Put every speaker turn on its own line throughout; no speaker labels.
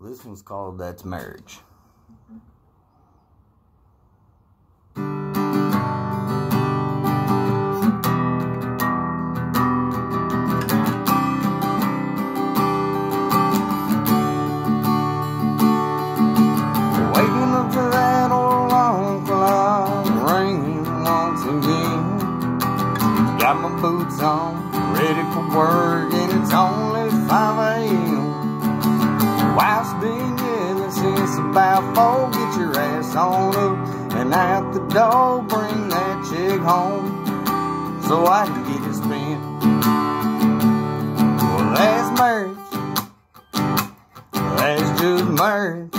This one's called That's Marriage. Waking up about four. Get your ass on up and out the door. Bring that chick home so I can get it spent. Well, that's marriage. That's just marriage.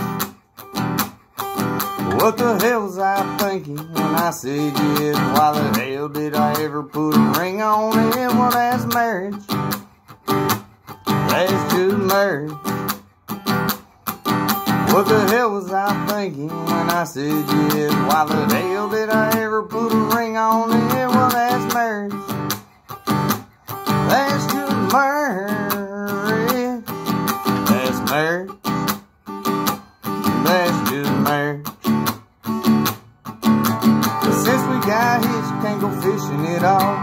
What the hell was I thinking when I said yes? Why the hell did I ever put a ring on it? Well, that's marriage. That's just marriage. What the hell was I thinking when I said yes? Why the hell did I ever put a ring on it? Well, that's marriage. That's just marriage. That's marriage. That's just marriage. Since we got hitched, can't go fishing at all.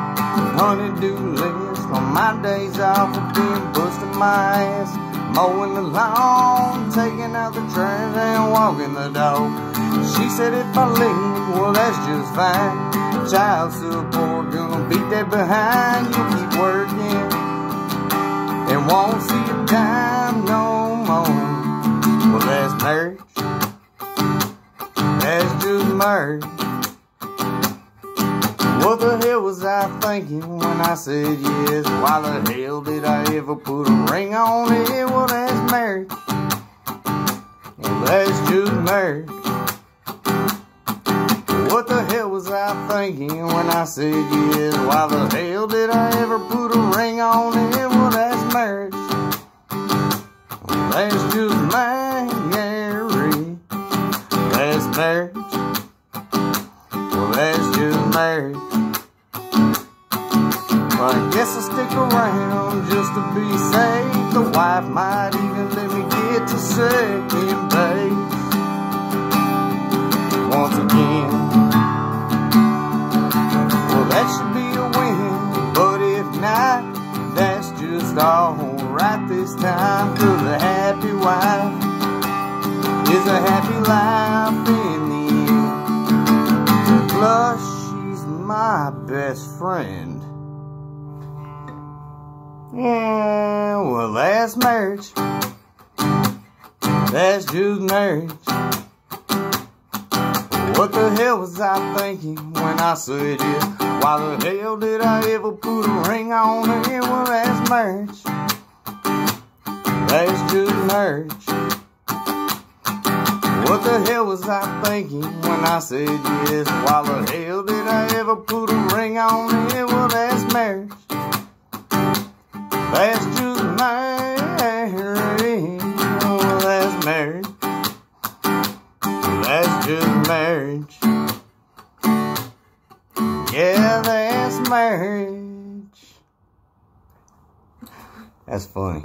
Honey-do list on my days off. of being busting my ass, mowing the lawn, taking the trash and walking the dog. She said if I leave, well that's just fine. Child support gonna beat that behind. You keep working and won't see a dime no more. Well that's marriage. That's just marriage. What the hell was I thinking when I said yes? Why the hell did I ever put a ring on it? Marriage. What the hell was I thinking when I said yes? Why the hell did I ever put a ring on it? Well, that's marriage. That's just marriage. That's marriage. Well, that's just marriage. Well, I guess I'll stick around just to be safe. The wife might even let me get to second base just alright this time. Cause a happy wife is a happy life in the end. Plus, she's my best friend. Yeah, well, that's marriage. That's just marriage. What the hell was I thinking when I said it? Why the hell did I ever put a ring on it? Well, that's marriage. That's just marriage. What the hell was I thinking when I said yes? Why the hell did I ever put Yeah, that's marriage. That's funny.